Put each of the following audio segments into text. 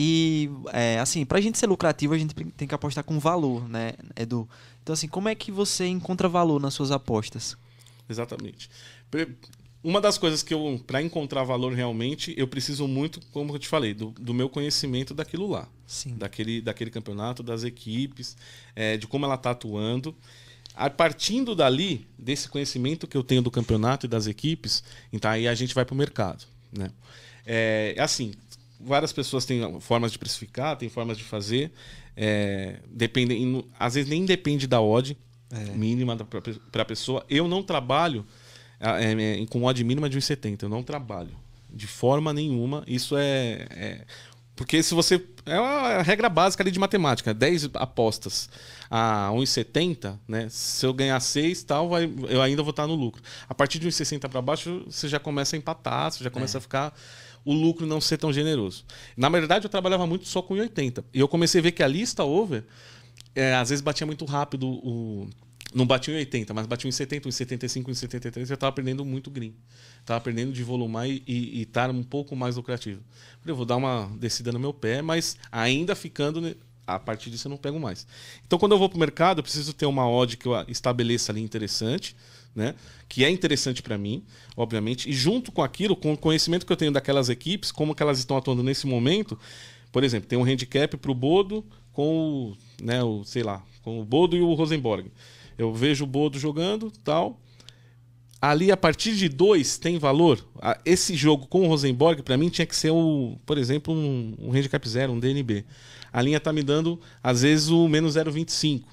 E, é, assim, pra gente ser lucrativo, a gente tem que apostar com valor, né, Edu? Então, assim, como é que você encontra valor nas suas apostas? Exatamente. Uma das coisas que eu, para encontrar valor realmente, eu preciso muito, como eu te falei, do, do meu conhecimento daquilo lá. Sim. Daquele, daquele campeonato, das equipes, é, de como ela está atuando. A, partindo dali, desse conhecimento que eu tenho do campeonato e das equipes, então aí a gente vai para o mercado. Né? É, assim, várias pessoas têm formas de precificar, têm formas de fazer. É, depende, às vezes nem depende da odd é. mínima para a pessoa. Eu não trabalho é, é, com odd mínima de 1,70. Eu não trabalho de forma nenhuma. Isso é, é, Porque se você. É uma regra básica ali de matemática: 10 apostas a 1,70, né? Se eu ganhar 6 tal, vai, eu ainda vou estar no lucro. A partir de 1,60 para baixo, você já começa a empatar, você já começa é. a ficar o lucro não ser tão generoso. Na verdade, eu trabalhava muito só com 1,80. E eu comecei a ver que a lista over, é, às vezes batia muito rápido o. Não batia em 80, mas batia em 70, em 75, em 73, eu estava perdendo muito green. Estava perdendo de volumar e estar um pouco mais lucrativo. Eu vou dar uma descida no meu pé, mas ainda ficando a partir disso eu não pego mais. Então, quando eu vou para o mercado, eu preciso ter uma odd que eu estabeleça ali interessante né? Que é interessante para mim, obviamente, e junto com aquilo, com o conhecimento que eu tenho daquelas equipes, como que elas estão atuando nesse momento, por exemplo, tem um handicap para Bodo com o, né, o, sei lá, com o Bodo e o Rosenborg. Eu vejo o Bodo jogando, tal. Ali a partir de dois tem valor. Esse jogo com o Rosenborg para mim tinha que ser o, por exemplo, um, um handicap zero, um DNB. A linha tá me dando às vezes o menos 0,25,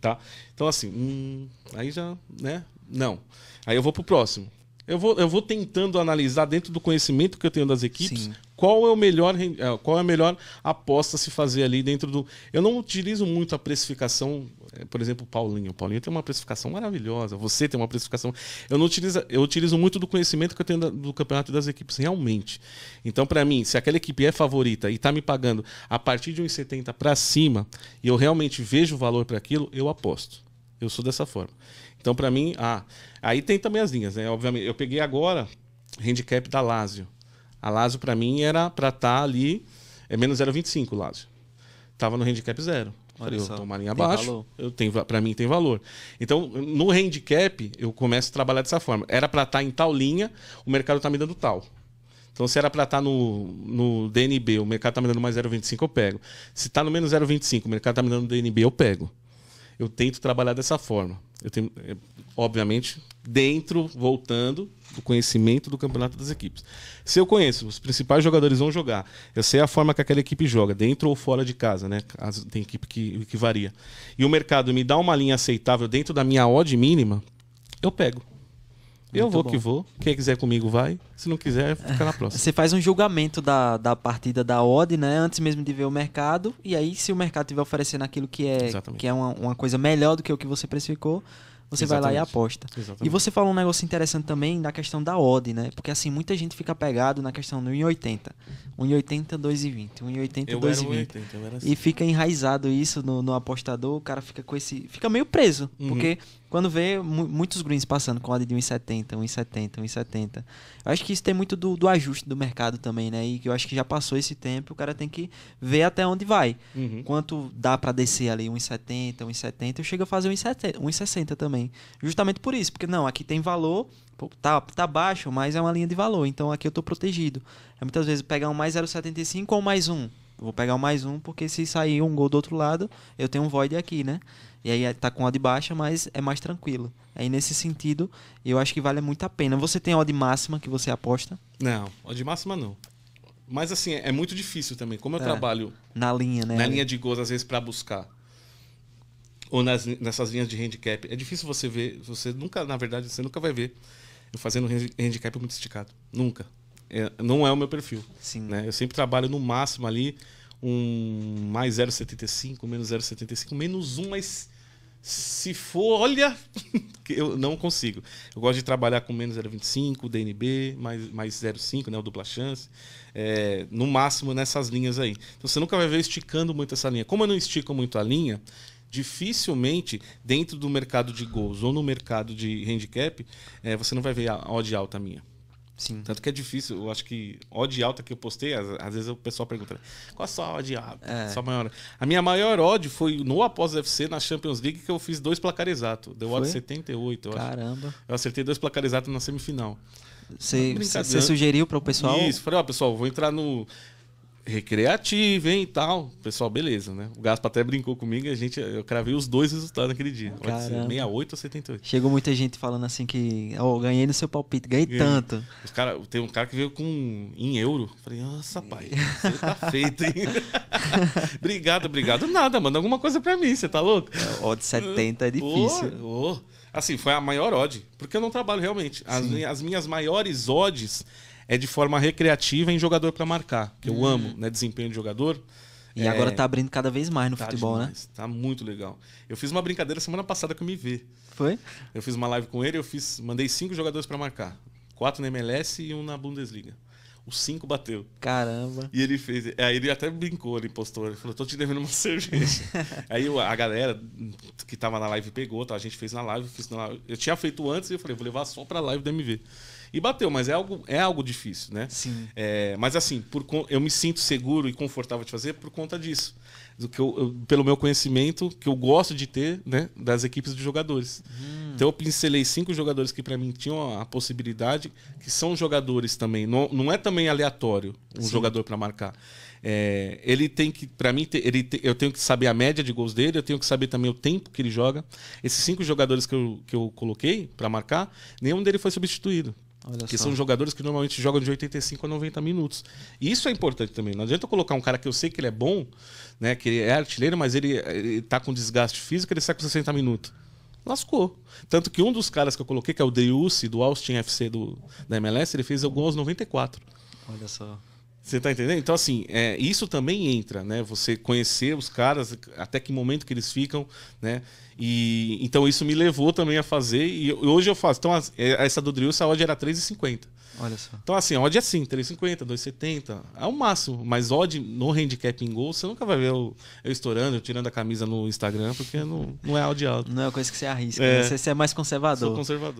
tá? Então assim, hum, aí já, né? Não. Aí eu vou pro próximo. Eu vou, eu vou tentando analisar dentro do conhecimento que eu tenho das equipes Sim. qual é o melhor é, qual é a melhor aposta a se fazer ali dentro do. Eu não utilizo muito a precificação, é, por exemplo, o Paulinho. O Paulinho tem uma precificação maravilhosa. Você tem uma precificação. Eu não utilizo, eu utilizo muito do conhecimento que eu tenho do campeonato das equipes realmente. Então, para mim, se aquela equipe é favorita e está me pagando a partir de 1,70 para cima e eu realmente vejo valor para aquilo, eu aposto. Eu sou dessa forma. Então, para mim, ah, aí tem também as linhas, né? Obviamente, eu peguei agora handicap da Lazio. A Lazio, para mim, era para estar tá ali, é menos 0,25 Lazio. Tava no handicap zero. Falei, eu tô uma linha abaixo, eu tenho, para mim tem valor. Então, no handicap, eu começo a trabalhar dessa forma. Era para estar tá em tal linha, o mercado tá me dando tal. Então, se era para estar tá no, no DNB, o mercado tá me dando mais 0,25, eu pego. Se tá no menos 0,25, o mercado tá me dando DNB, eu pego. Eu tento trabalhar dessa forma. Eu tenho, é, obviamente, dentro, voltando do conhecimento do campeonato das equipes. Se eu conheço, os principais jogadores vão jogar, eu sei a forma que aquela equipe joga, dentro ou fora de casa, né? Tem equipe que, que varia. E o mercado me dá uma linha aceitável dentro da minha odd mínima, eu pego. Eu vou bom. que vou. Quem quiser comigo vai. Se não quiser, fica na próxima. Você faz um julgamento da, da partida da odd, né? Antes mesmo de ver o mercado. E aí, se o mercado estiver oferecendo aquilo que é, que é uma, uma coisa melhor do que o que você precificou, você Exatamente. vai lá e aposta. Exatamente. E você falou um negócio interessante também na questão da odd, né? Porque assim, muita gente fica pegado na questão do 1,80. 1,80, 2,20. 1,80, 2,20. Assim. E fica enraizado isso no, no, apostador, o cara fica com esse. Fica meio preso. Uhum. Porque quando vê muitos greens passando com odd de 1,70, 1,70, 1,70. Eu acho que isso tem muito do, do, ajuste do mercado também, né? E eu acho que já passou esse tempo, o cara tem que ver até onde vai. Uhum. Quanto dá para descer ali 1,70, 1,70, eu chego a fazer 1,60 também. Justamente por isso, porque não, aqui tem valor, tá, tá baixo, mas é uma linha de valor, então aqui eu tô protegido. É muitas vezes pegar um mais 0,75 ou mais um. Vou pegar o mais um, porque se sair um gol do outro lado, eu tenho um void aqui, né? E aí tá com odd baixa, mas é mais tranquilo. Aí nesse sentido, eu acho que vale muito a pena. Você tem odd máxima que você aposta? Não, odd máxima não. Mas assim, é muito difícil também. Como eu é, trabalho na linha, né? Na linha de gols às vezes para buscar ou nas, nessas linhas de handicap, é difícil você ver, você nunca, na verdade, você nunca vai ver eu fazendo handicap muito esticado. Nunca. É, não é o meu perfil. Sim. Né? Eu sempre trabalho no máximo ali um mais 0,75, menos 0,75, menos 1, mas se for, olha, eu não consigo. Eu gosto de trabalhar com menos 0,25, DNB, mais, mais 0,5, né, o dupla chance. É, no máximo nessas linhas aí. Então você nunca vai ver esticando muito essa linha. Como eu não estico muito a linha, dificilmente dentro do mercado de gols ou no mercado de handicap, é, você não vai ver a odd alta minha. Sim. Tanto que é difícil, eu acho que odd alta que eu postei, às, às vezes o pessoal pergunta, qual a sua odd alta? É. Sua maior... A minha maior odd foi no após FC na Champions League que eu fiz dois placares exatos. Deu odd 78, eu Caramba. Acho. Eu acertei dois placares exatos na semifinal. Você sugeriu para o pessoal? Isso, falei, ó, pessoal, vou entrar no recreativo, hein, e tal. Pessoal, beleza, né? O Gaspa até brincou comigo a gente, eu cravei os dois resultados naquele dia. Ser 68 ou 78. Chegou muita gente falando assim que, ó, oh, ganhei no seu palpite, ganhei, ganhei. tanto. Os cara, tem um cara que veio com em euro. Falei, nossa, pai, você tá feito, hein? obrigado, obrigado. Nada, manda alguma coisa pra mim, você tá louco? Ó, de 70 é difícil. Oh, oh. Assim, foi a maior odd, porque eu não trabalho realmente. As, as minhas maiores odds é de forma recreativa em jogador para marcar, que eu hum. amo, né? Desempenho de jogador. E é... agora tá abrindo cada vez mais no tá futebol, né? demais, né? Tá muito legal. Eu fiz uma brincadeira semana passada com o MV. Foi? Eu fiz uma live com ele, eu fiz, mandei cinco jogadores para marcar. Quatro na MLS e um na Bundesliga. Os cinco bateu. Caramba. E ele fez. Aí ele até brincou, ele postou. Ele falou: tô te devendo uma cerveja. aí a galera que tava na live pegou, tá? a gente fez na live, fiz na live. Eu tinha feito antes e eu falei: vou levar só pra live do MV. E bateu, mas é algo, é algo difícil, né? Sim. É, mas assim, por, eu me sinto seguro e confortável de fazer por conta disso. Do que eu, eu, pelo meu conhecimento que eu gosto de ter né, das equipes de jogadores. Hum. Então eu pincelei cinco jogadores que para mim tinham a possibilidade, que são jogadores também. Não, não é também aleatório um Sim. jogador para marcar. É, ele tem que, para mim, ele eu tenho que saber a média de gols dele, eu tenho que saber também o tempo que ele joga. Esses cinco jogadores que eu, que eu coloquei para marcar, nenhum deles foi substituído. Olha que só. são jogadores que normalmente jogam de 85 a 90 minutos. E isso é importante também. Não adianta eu colocar um cara que eu sei que ele é bom, né, que ele é artilheiro, mas ele, ele tá com desgaste físico, ele sai com 60 minutos. Lascou. Tanto que um dos caras que eu coloquei, que é o Deuce, do Austin FC do, da MLS, ele fez alguns 94. Olha só. Você tá entendendo? Então, assim, é, isso também entra, né? Você conhecer os caras, até que momento que eles ficam, né? E, então, isso me levou também a fazer. E hoje eu faço. Então, é, essa do Drill, essa odd era 3,50. Olha só. Então, assim, a odd é assim, 3,50, 2,70. É o máximo. Mas odd no handicap em gol, você nunca vai ver eu, eu estourando, eu tirando a camisa no Instagram, porque não, não é odd alto. Não é uma coisa que você arrisca. É. Né? Você, você é mais conservador. Sou conservador.